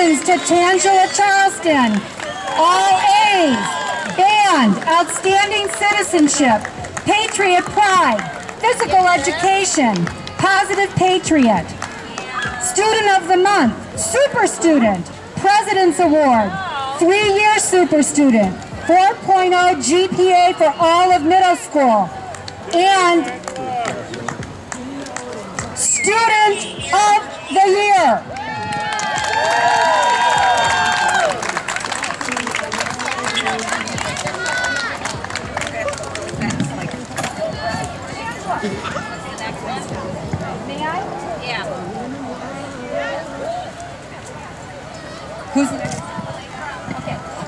Congratulations to Tangela Charleston. All A's. Band, Outstanding Citizenship, Patriot Pride, Physical Education, Positive Patriot. Student of the Month, Super Student, President's Award, three-year Super Student, 4.0 GPA for all of middle school, and Student of the Year. May I? Yeah. Who's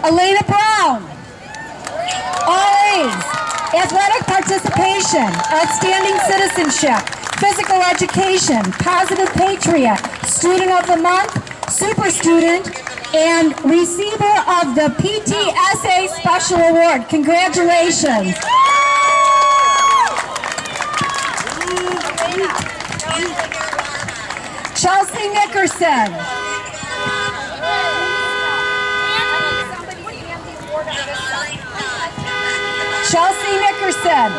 Elena Brown. All A's. Athletic participation, outstanding citizenship, physical education, positive patriot, student of the month, super student, and receiver of the PTSA Special Award. Congratulations. Chelsea Nickerson. Chelsea Nickerson.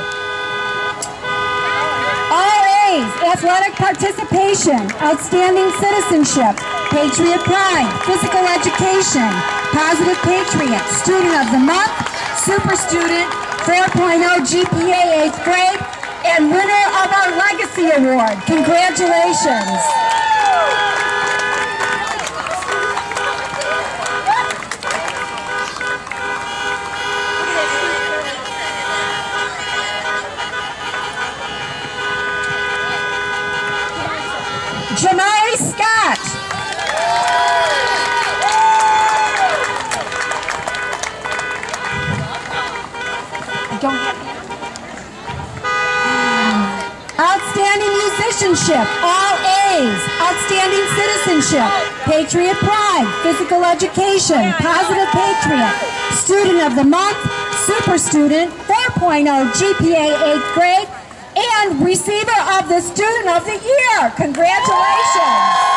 All A's, athletic participation, outstanding citizenship, patriot pride, physical education, positive patriot, student of the month, super student, 4.0 GPA 8th grade, and winner of our Legacy Award. Congratulations. Musicianship, all A's. Outstanding citizenship, patriot pride, physical education, positive patriot, student of the month, super student, 4.0 GPA 8th grade, and receiver of the student of the year. Congratulations.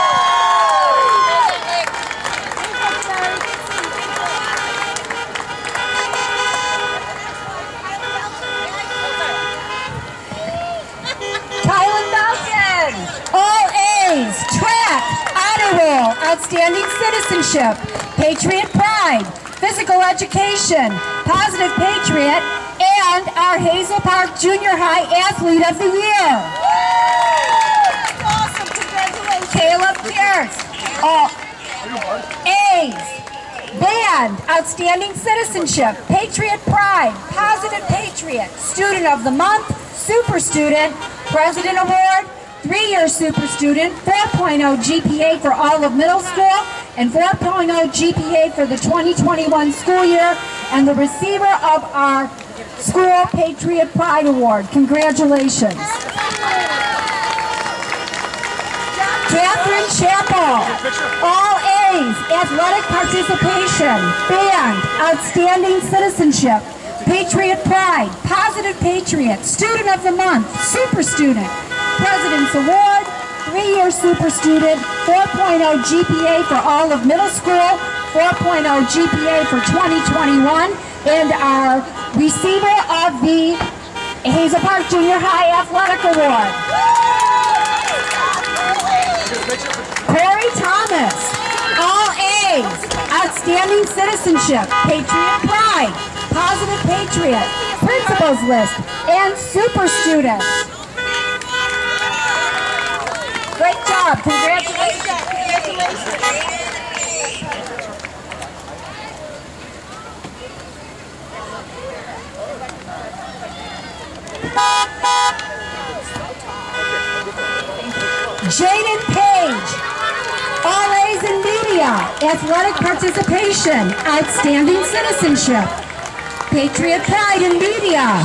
Outstanding citizenship, patriot pride, physical education, positive patriot, and our Hazel Park Junior High Athlete of the Year. Awesome. Caleb Pierce. All A's. Band, Outstanding Citizenship, Patriot Pride, Positive Patriot, Student of the Month, Super Student, President Award, three-year Super Student, 4.0 GPA for all of middle school, and 4.0 GPA for the 2021 school year, and the receiver of our School Patriot Pride Award. Congratulations. Catherine Chappell. All A's, athletic participation, band, outstanding citizenship, patriot pride, positive patriot, student of the month, super student, president's award, three-year super student, 4.0 GPA for all of middle school, 4.0 GPA for 2021, and our receiver of the Hazel Park Junior High Athletic Award. Corey Thomas, all A's, outstanding citizenship, patriot pride, positive patriot, principals list, and super student. Job, congratulations. Jaden Page, all A's in media, athletic participation, outstanding citizenship, patriot pride in media,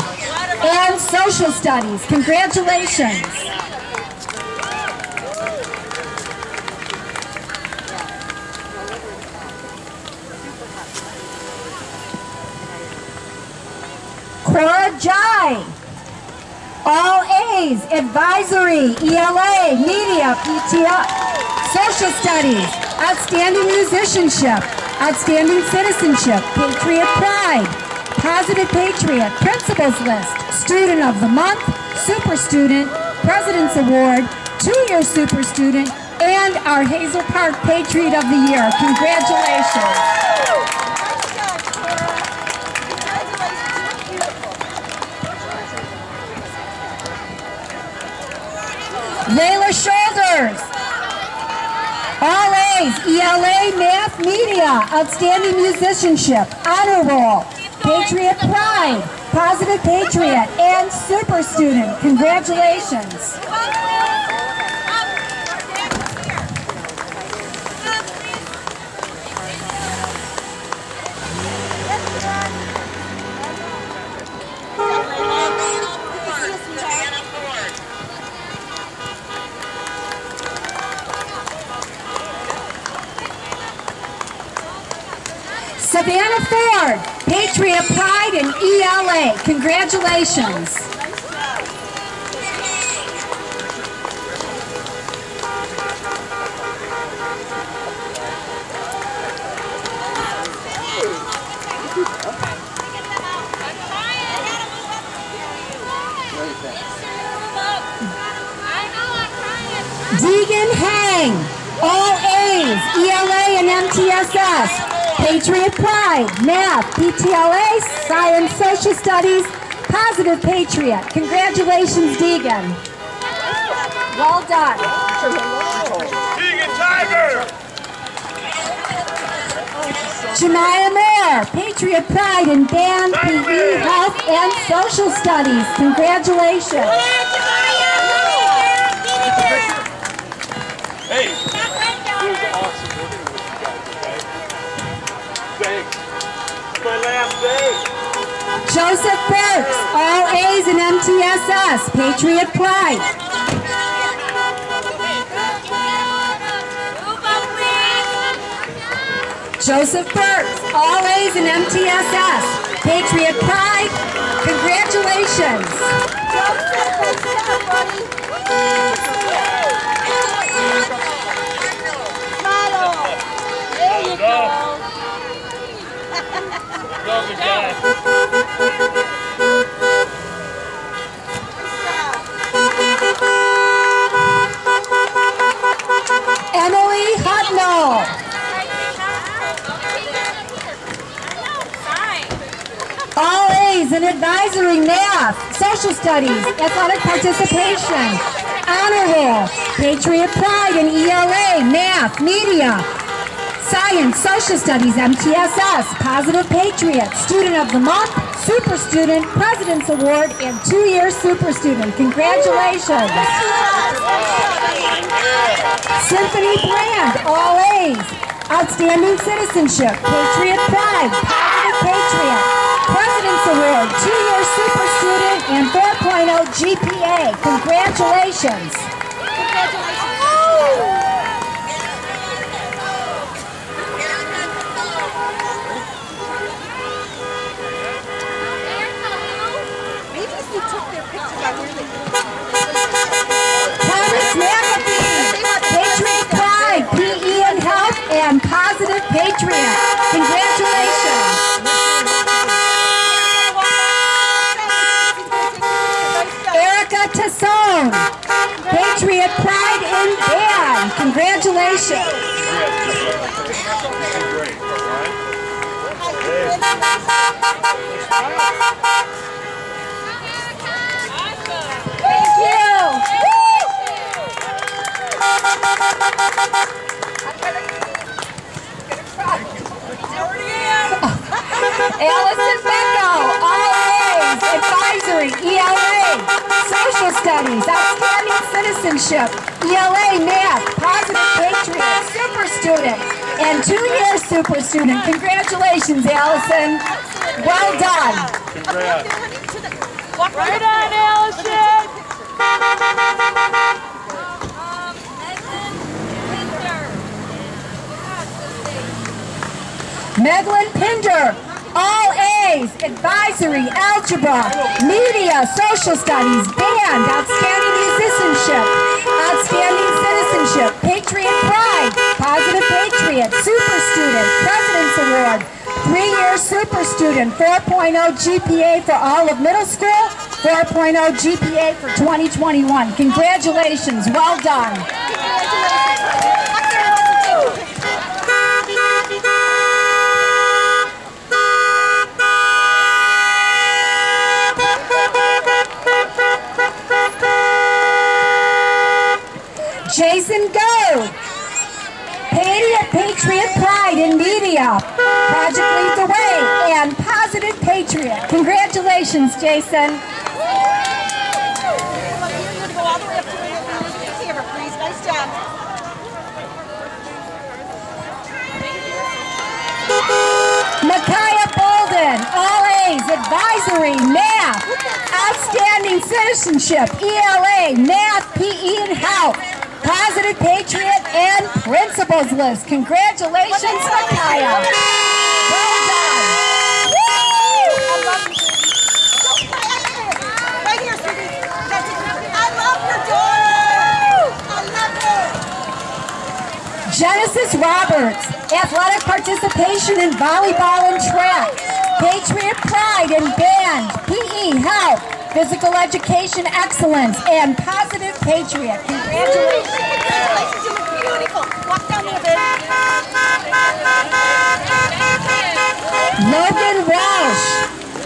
and social studies. Congratulations. Cora Jai. All A's, advisory, ELA, media, PTO, social studies, Outstanding musicianship, outstanding citizenship, patriot pride, positive patriot, principals list, student of the month, super student, president's award, two-year super student, and our Hazel Park Patriot of the Year. Congratulations. Layla Shoulders. All A's, ELA, Math, Media, Outstanding Musicianship, Honor Roll, Patriot Pride, Positive Patriot, and Super Student. Congratulations. Savannah Ford, Patriot Pride and ELA. Congratulations. Deegan Hang, all A's, ELA and MTSS. Patriot Pride, Math, PTLA, Science, Social Studies, Positive Patriot. Congratulations, Deegan. Well done. Deegan Tiger! Jemiah Moore, Patriot Pride in Band, PE, Health, and Social Studies. Congratulations. Hey, Joseph Burks, all A's in MTSS, Patriot Pride. Joseph Burks, all A's in MTSS, Patriot Pride. Congratulations. There you Go. Emily Hutnell, all A's in advisory, math, social studies, athletic participation, honor roll, Patriot Pride and ELA, math, media, science, social studies, MTSS, positive patriot, student of the month, super student, president's award, and two-year super student. Congratulations. Symphony Brand, all A's. Outstanding Citizenship, Patriot Pride, Positive Patriot, President's Award, two-year super student, and 4.0 GPA. Congratulations. Maybe Patriot Pride in Band. Congratulations. Thank you. Allison Becko, all A's, advisory, ELA, social studies, outstanding citizenship, ELA, math, positive patriot, super student, and two-year super student. Congratulations, Allison. Well done. Congrats. Right on, Allison! Meglin Pinder, all A's, advisory, algebra, media, social studies, band, outstanding musicianship, outstanding citizenship, patriot pride, Positive Patriot, Super Student, President's Award, three-year Super Student, 4.0 GPA for all of middle school, 4.0 GPA for 2021. Congratulations, well done. Jason Go. Patriot, Patriot Pride in Media. Project Lead the Way and Positive Patriot. Congratulations, Jason. Micaiah Bolden, all A's, advisory, math, outstanding citizenship, ELA, math, PE, and health, positive patriot, and Principals list. Congratulations, Micaiah. Well done. Genesis Roberts, athletic participation in volleyball and track, Patriot Pride in band, PE, health, physical education excellence, and positive patriot. Congratulations. Congratulations, you look beautiful. Walk down there, baby. Logan Walsh,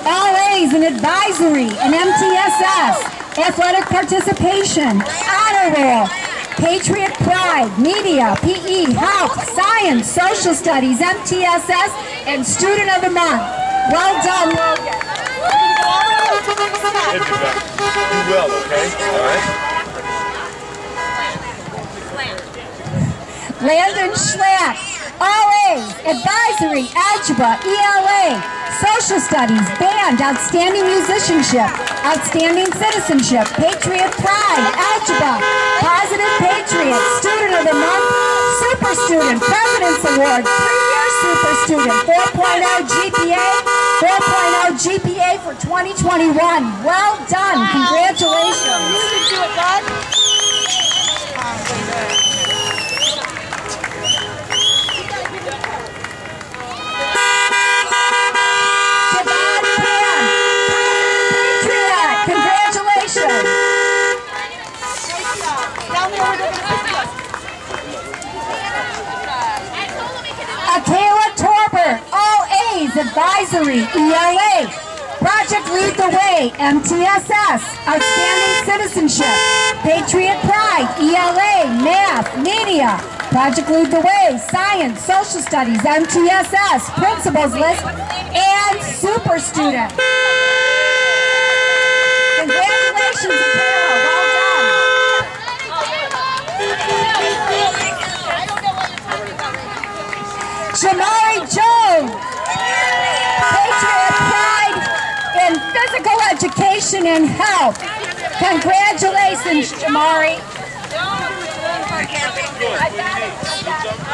all A's in advisory and MTSS, athletic participation, honor roll, Patriot Pride, media, PE, health, science, social studies, MTSS, and student of the month. Well done, Logan. Back. You will, okay? All right? Landon Schlack, all A's, advisory, algebra, ELA, social studies, band, outstanding musicianship, outstanding citizenship, patriot pride, algebra, positive patriot, student of the month, super student, president's award, three-year super student, 4.0 GPA, 4.0 GPA for 2021. Well done, congratulations. You can do it, bud. Advisory, ELA. Project Lead the Way, MTSS, Outstanding Citizenship, Patriot Pride, ELA, Math, Media, Project Lead the Way, Science, Social Studies, MTSS, Principals List, and Super Student. Congratulations, Akayla, well done. Jamari Jones, Patriot Pride in Physical Education and Health. Congratulations, Jamari.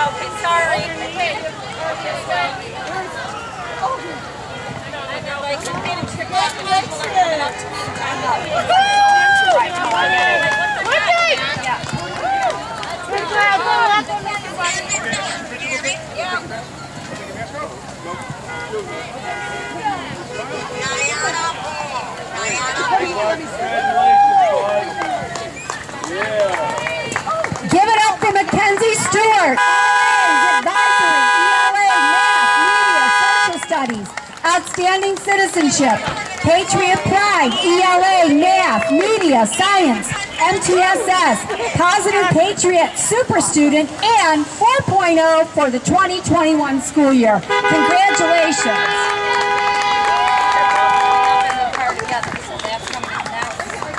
Okay, sorry. Like, Give it up for Mackenzie Stewart. Advisory, ELA, Math, Media, Social Studies, Outstanding Citizenship, Patriot Pride, ELA, Math, Media, Science, MTSS, Positive Patriot, Super Student, and 4.0 for the 2021 school year. Congratulations. Are together, so that's coming out now.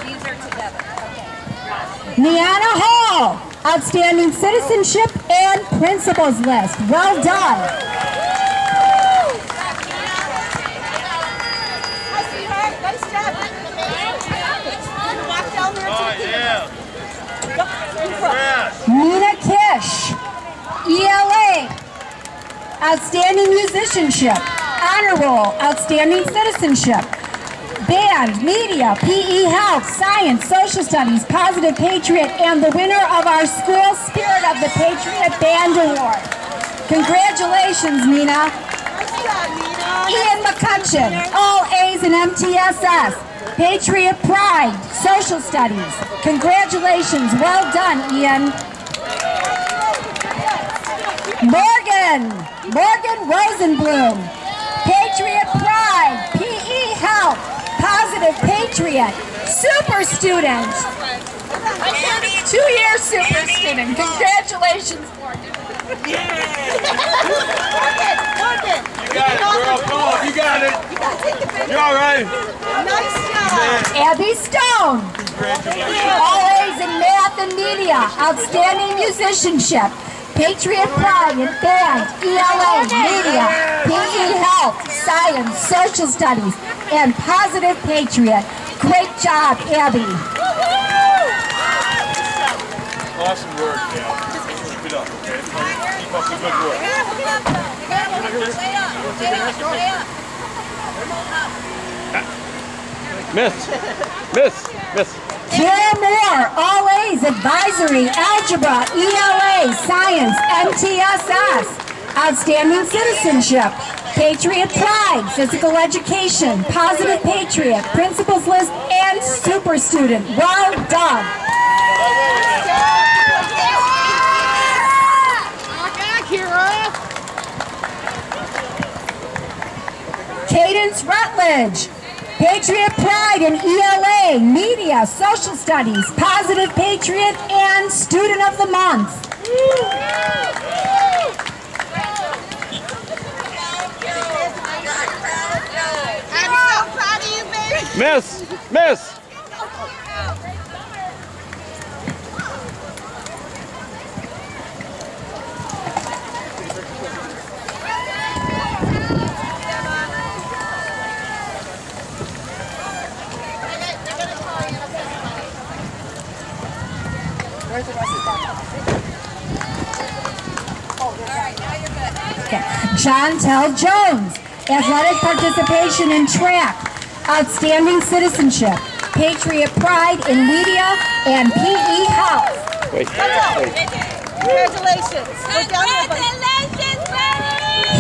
These are together. Niana Hall, Outstanding Citizenship and Principals List. Well done. Nina Kish, ELA, Outstanding Musicianship, Honor Roll, Outstanding Citizenship, band, media, PE, health, science, social studies, positive patriot, and the winner of our school Spirit of the Patriot Band Award. Congratulations, Nina. Ian McCutcheon, all A's in MTSS. Patriot Pride, Social Studies. Congratulations, well done, Ian. Morgan, Morgan Rosenblum. Patriot Pride, Positive Patriot, Super Student. Two-year super student. Congratulations, Morgan. Morgan, Morgan. You got it, girl. Come on, you got it. You gotta take the picture. You all right? Nice job. Abby Stone. All A's in math and media, outstanding musicianship, Patriot Pride and band, ELA, media, PE health, science, social studies, and positive patriot. Great job, Abby. Awesome work, Cal. Keep it up, okay? Keep up the good work. Miss. Miss. Miss. Kara Moore, all Advisory, algebra, ELA, science, MTSS, outstanding citizenship, Patriot Pride, physical education, positive patriot, principals list, and super student. Well done. Cadence Rutledge. Patriot Pride in ELA, Media, Social Studies, Positive Patriot, and Student of the Month. I'm so proud of you, baby. Miss. Miss. Okay. John Tell Jones, athletic participation in track, outstanding citizenship, Patriot Pride in Media, and PE Health. Wait. Congratulations. We're done with it.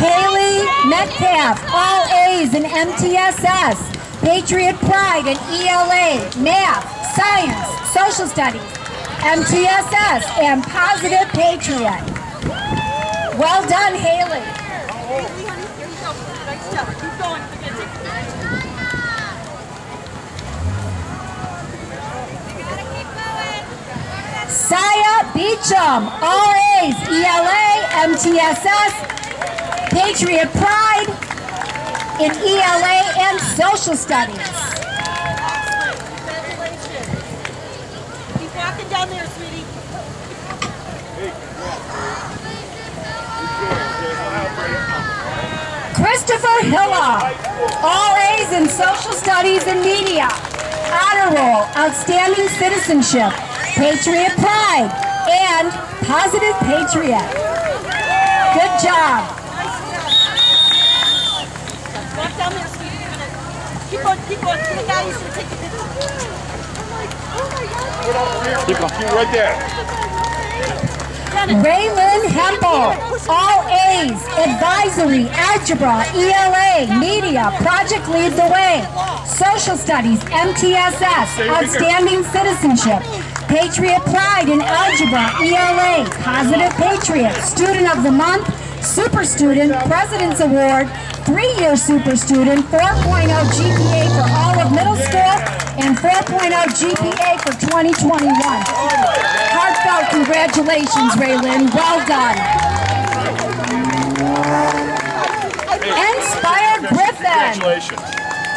Haley Metcalf, all A's in MTSS, Patriot Pride in ELA, Math, Science, Social Studies, MTSS, and Positive Patriot. Well done, Haley. Saya Beecham, all A's, ELA, MTSS, Patriot Pride in ELA and Social Studies. Congratulations. Keep walking down there, sweetie. Christopher Hilla, all A's in Social Studies and Media, Honor Roll, Outstanding Citizenship, Patriot Pride, and Positive Patriot. Good job. Walk down there, sweetie. You're gonna- Keep on, keep on. To the guy who's gonna take the picture. I'm like, oh my God. Keep, keep right there. Raylyn Hempel, all A's, advisory, algebra, ELA, media, project lead the way, social studies, MTSS, outstanding citizenship, Patriot Pride in algebra, ELA, positive patriot, student of the month, super student, president's award, three-year super student, 4.0 GPA for all of middle school, and 4.0 GPA for 2021. Congratulations, Raylan? Well done. Inspire Griffin. Congratulations.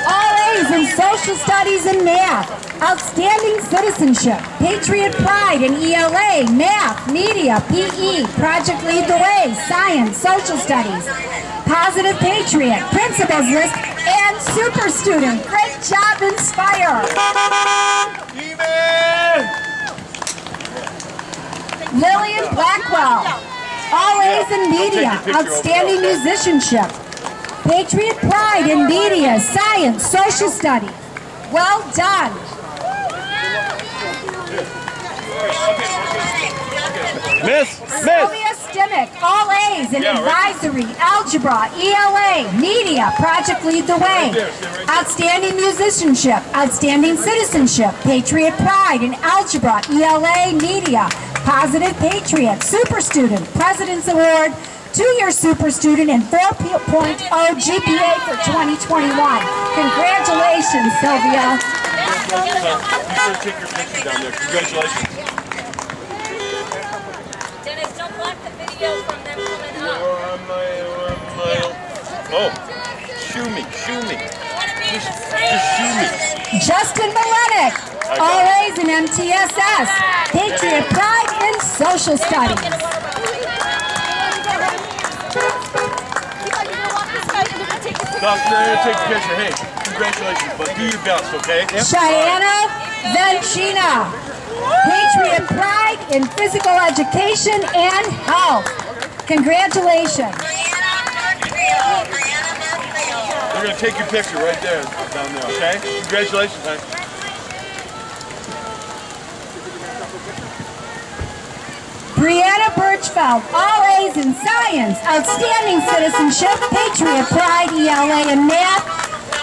All A's in social studies and math. Outstanding citizenship. Patriot Pride in ELA, math, media, PE, Project Lead the Way, science, social studies. Positive Patriot, principals list, and super student. Great job, Inspire. Demon. Lillian Blackwell. All A's in media, I'll take your picture over outstanding musicianship. Patriot Pride in media, science, social studies. Well done. Miss, Miss. Sylvia Stimick, all A's in Yeah, right. advisory, algebra, ELA, media, project lead the way. Outstanding musicianship, outstanding citizenship, patriot pride in algebra, ELA, media, positive patriot, super student, president's award, two-year super student, and 4.0 GPA for 2021. Congratulations, Sylvia. You better take your picture down there. Congratulations. Dennis, don't block the video from them coming up. Oh, shoo me, shoo me. Want to be in the Just frame? shoo me. Justin Malenik, all A's in MTSS, Patriot Pride in Social Studies. You guys are gonna walk this way and we're gonna take a picture. Doc, no, no, take a picture. Hey, congratulations, but do your best, okay? Cheyenne Venchina, Patriot Pride in Physical Education and Health. Congratulations. We're gonna take your picture right there, down there, okay? Congratulations, honey. Brianna Birchfeld, all A's in science, outstanding citizenship, Patriot Pride, ELA and math,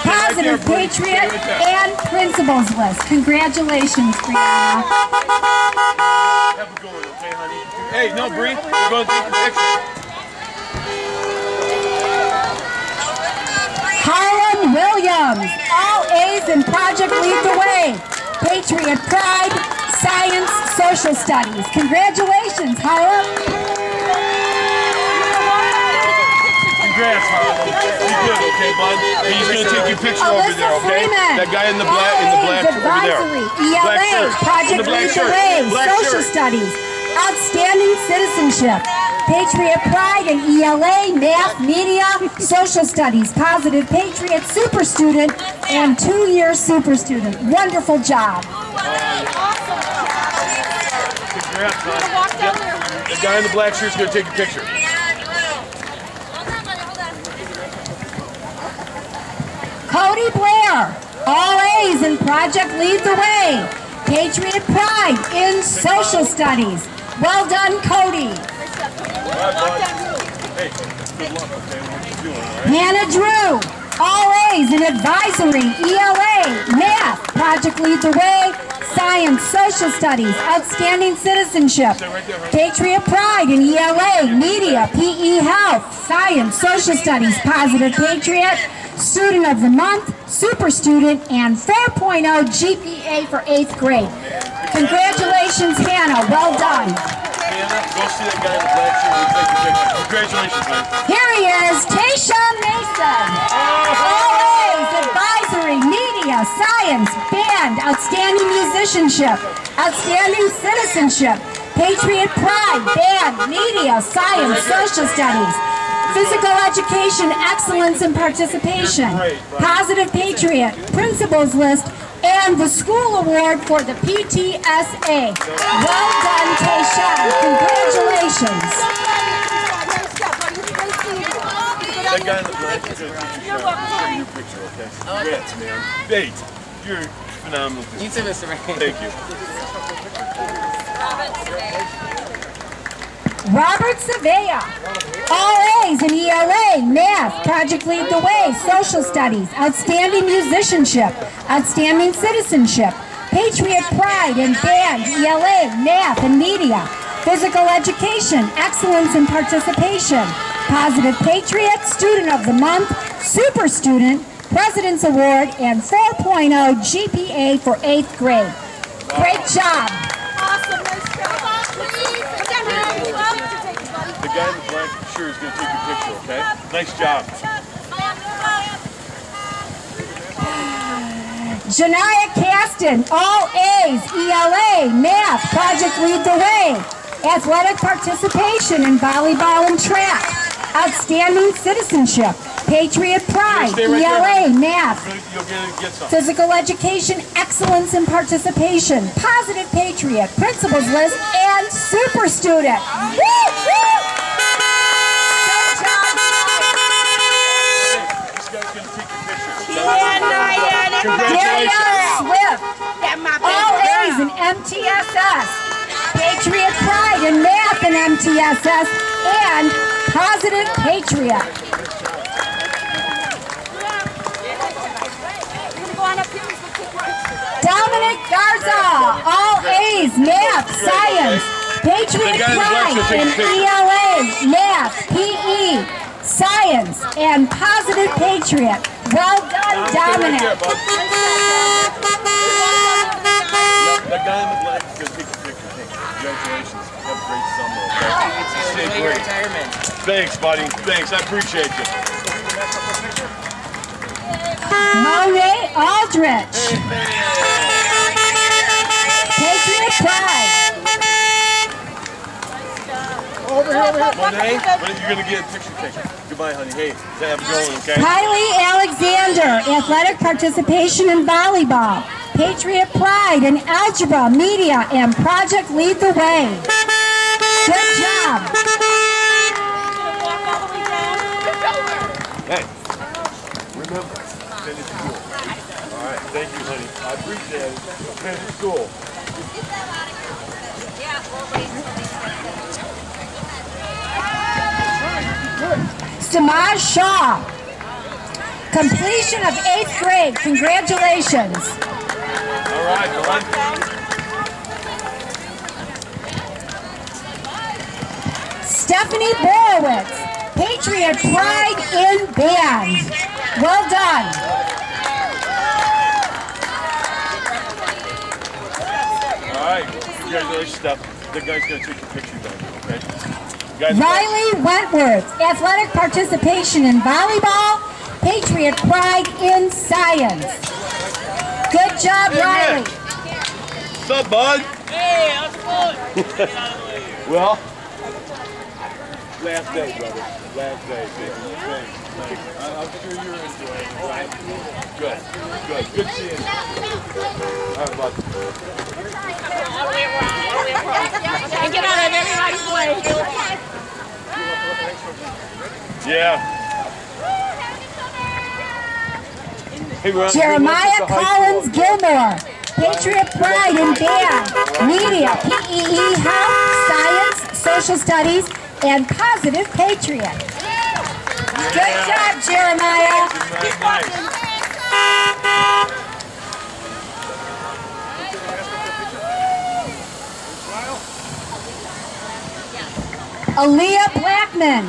positive patriot, and principals list. Congratulations, Brianna. Have a good one, okay, honey? Hey, no, Bree, we're gonna take your picture. Harlan Williams, all A's in Project Lead the Way, Patriot Pride, Science, Social Studies. Congratulations, Harlan. Congrats, Harlan. You good, okay, bud? He's gonna take your picture over there, okay? Freeman. That guy in the black, in the black, over there. Advisory, Black ELA, shirt. Project Lead the. Way, Social shirt. Studies, Outstanding Citizenship, Patriot Pride and ELA, Math, Media, Social Studies, Positive Patriot, Super Student, and two-year Super Student. Wonderful job. Yep. The guy in the black shirt's gonna take your picture. Hold on, buddy, hold on. Cody Blair, all A's in Project Lead the Way. Patriot Pride in Social Studies. Well done, Cody. All right, bud. Hey, good luck, okay? What you doing, all right? Hannah Drew, all A's in Advisory, ELA, Math, Project Lead the Way, Science, Social Studies, Outstanding Citizenship, Patriot Pride in ELA, Media, PE Health, Science, Social Studies, Positive Patriot, Student of the Month, Super Student, and 4.0 GPA for 8th grade. Congratulations, Hannah. Well done. Here he is, Tayshawn Mason. Science, band, outstanding musicianship, outstanding citizenship, patriot pride, band, media, science, social studies, physical education, excellence and participation, positive patriot, principals list, and the school award for the PTSA. Well done, Tayshawn. Congratulations. That guy in the black shirt's gonna take your picture. Your picture, okay? Congrats, man. Hey, you're phenomenal. You too, Mr. Ray. Thank you. Robert Savea. All A's in ELA, Math, Project Lead the Way, Social Studies, Outstanding Musicianship, Outstanding Citizenship, Patriot Pride and Band, ELA, Math and Media, Physical Education, Excellence in Participation, Positive Patriot, Student of the Month, Super Student, President's Award, and 4.0 GPA for 8th grade. Great job. Awesome. Nice job. Come down here. Well, picture taken, buddy. The guy in the black shirt is gonna take your picture, okay? Nice job. Janaya Caston, all A's, ELA, Math, Project Lead the Way, Athletic Participation in Volleyball and Track, Outstanding Citizenship, Patriot Pride, right ELA, there. Math, You'll get, get some. Physical Education, Excellence in Participation, Positive Patriot, Principals List, and Super Student. Woo, woo! Good job. This guy's gonna take your picture. Yeah, yeah, yeah. There he Congratulations. is. MTSS, Patriot Pride in Math and MTSS, and Positive Patriot. Dominic Garza, all A's, Math, Science, Patriot guys, Pride let's go take in. ELA, Math, PE, Science, and Positive Patriot. Well done, Dominic. there, bud. That guy in the black is gonna take a picture. Hey, congratulations. Have a great summer. Okay? Enjoy your retirement. Thanks, buddy. Thanks. I appreciate you. Monet Aldrich, Patriot Pride. Monet, when you're gonna get a picture taken. Goodbye, honey. Hey, have a good one, okay? Kylie Alexander, athletic participation in volleyball. Patriot Pride in algebra, media, and project lead the way. Good job. Hey, remember, finish school. All right, thank you, honey. I appreciate it. Finish school. Samaj Shaw, completion of eighth grade. Congratulations. All right, Glenn. Stephanie Borowitz, Patriot Pride in Band. Well done. Right, congratulations, Steph. The guy's gonna take your picture down okay? Guys, Riley Wentworth, athletic participation in volleyball, Patriot Pride in science. Good job, Riley. What's up, bud? Hey, how's it going? Well, last day, brother. Last day. Thanks. Thanks. Thanks. I- I'm sure you're enjoying it, right? Good. Good. Good seeing you. All right, bud. All the way around, all the way get out of everybody's way. Yeah. Jeremiah we're at the high Collins. Gilmore, Patriot Pride in band, media, PEE, health, science, social studies, and positive patriot. Good job, Jeremiah. Nice, nice. Aaliyah Blackman,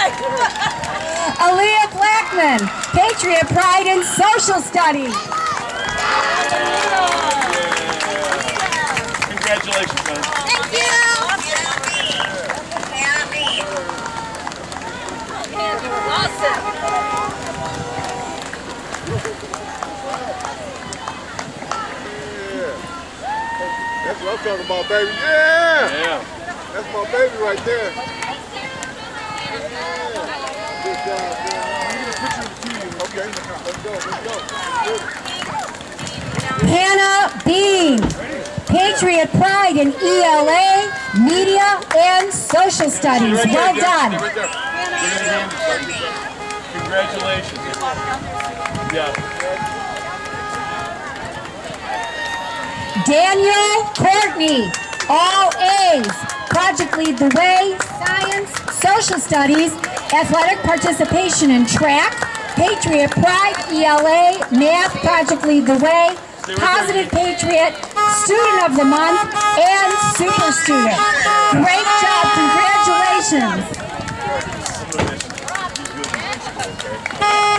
like, Aaliyah Blackman, Patriot Pride in social studies. Congratulations, man. Thank you. awesome. That's what I'm talking about, baby. Yeah! Yeah. That's my baby right there. Yeah. Good job, man. Let me get a picture of the two of you. Okay, let's go, let's go. Hannah Bean, Patriot Pride in ELA, media, and social studies. Right Well Stay done. right there. Give me a hand, buddy. Congratulations. Yeah. Daniel Courtney, all A's. Project Lead the Way, Science, Social Studies, Athletic Participation in Track, Patriot Pride, ELA, Math, Project Lead the Way, Positive Patriot, Student of the Month, and Super Student. Great job, congratulations.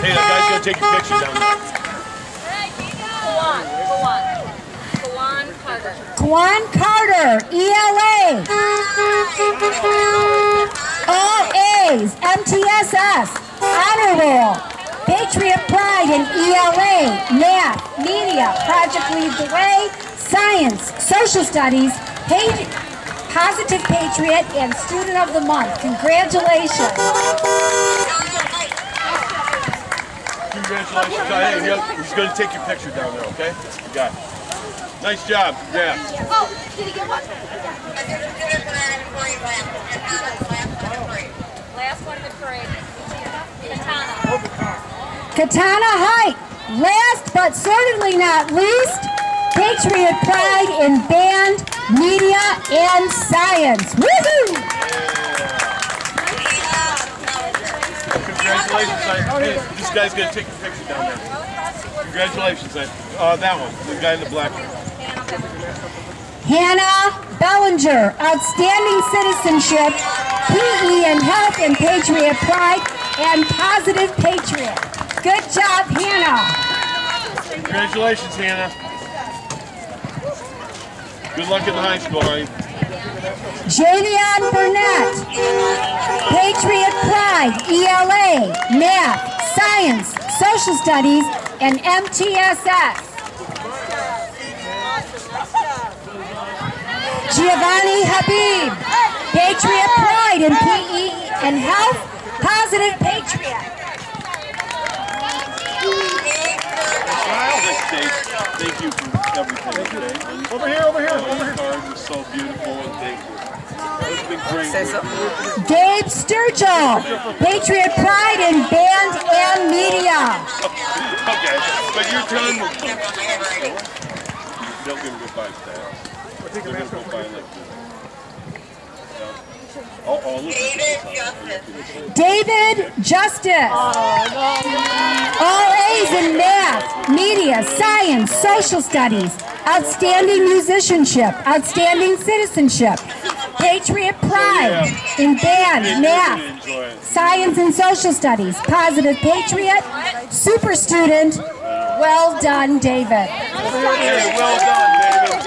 Hey, that guy's gonna take your picture down there. Kawan, Kawan. Kawan Carter. Kwan Carter, ELA. All A's, MTSS, Honor Roll, Patriot Pride in ELA, Math, Media, Project Lead the Way, Science, Social Studies, Page, Positive Patriot, and Student of the Month. Congratulations. Congratulations. Hey, he's gonna take your picture down there, okay? You got it. Nice job. Yeah. Oh, did he get one? Last one in the parade. Katana. Katana Height. Last but certainly not least, Patriot Pride in Band, Media, and Science. Woohoo! Congratulations, I, hey, this guy's gonna take a picture down there. Congratulations, I, uh, that one, the guy in the black one. Hannah Bellinger, Outstanding Citizenship, PE in Health and Patriot Pride, and Positive Patriot. Good job, Hannah. Congratulations, Hannah. Good luck in the high school, honey. Jadion Burnett, Patriot Pride, ELA, Math, Science, Social Studies, and MTSS. Giovanni Habib, Patriot Pride in PE and Health, Positive Patriot. Thanks, Thank you for everything today. Over here, over here, over your here. card was so beautiful, and thank you. It's been great. working. Gabe Sturgill, Patriot Pride in Band and Media. Okay, but your time will come. They'll give him goodbye, Stan. They're gonna go by like this. Yeah. Oh, oh, look at this. David Justice. All A's in math, media, science, social studies, outstanding musicianship, outstanding citizenship, patriot pride in band, math, science and social studies, positive patriot, super student. Well done, David. Well done,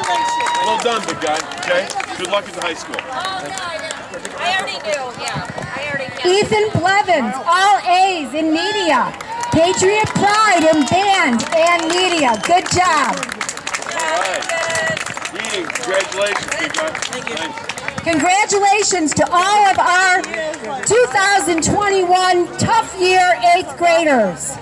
David. Well done, big guy. Okay? Good luck in the high school. Oh, no, I. I already knew, yeah. I already knew. Ethan Blevins, all A's in media, patriot pride in band and media. Good job. All right. Reading, congratulations, big guy. Thank you. Nice. Congratulations to all of our 2021 tough year eighth graders.